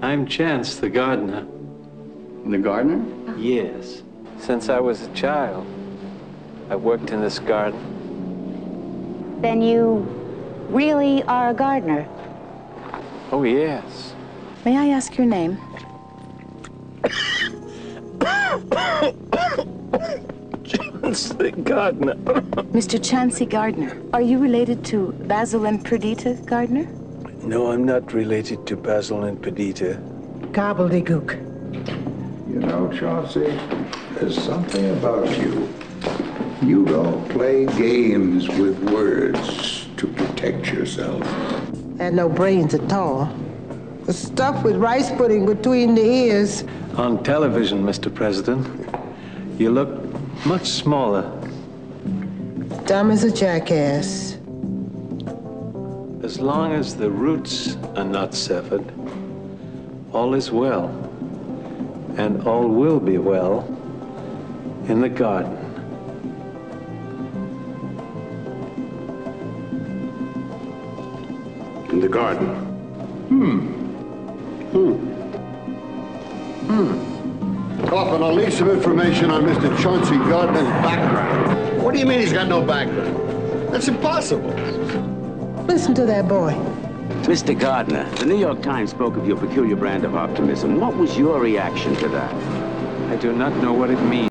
I'm Chance, the gardener. The gardener? Yes. Since I was a child, I worked in this garden. Then you really are a gardener. Oh, yes. May I ask your name? Chance, the gardener. Mr. Chauncey Gardiner. Are you related to Basil and Perdita Gardiner? No, I'm not related to Basil and Perdita. Gobbledygook. You know, Chauncey, there's something about you. You don't play games with words to protect yourself. Had no brains at all. The stuff with rice pudding between the ears. On television, Mr. President, you look much smaller. Dumb as a jackass. As long as the roots are not severed, all is well. And all will be well in the garden. In the garden. Hmm. Hmm. Hmm. Coffin, I'll leave some information on Mr. Chauncey Gardiner's background. What do you mean he's got no background? That's impossible. Listen to that boy. Mr. Gardiner, the New York Times spoke of your peculiar brand of optimism. What was your reaction to that? I do not know what it means.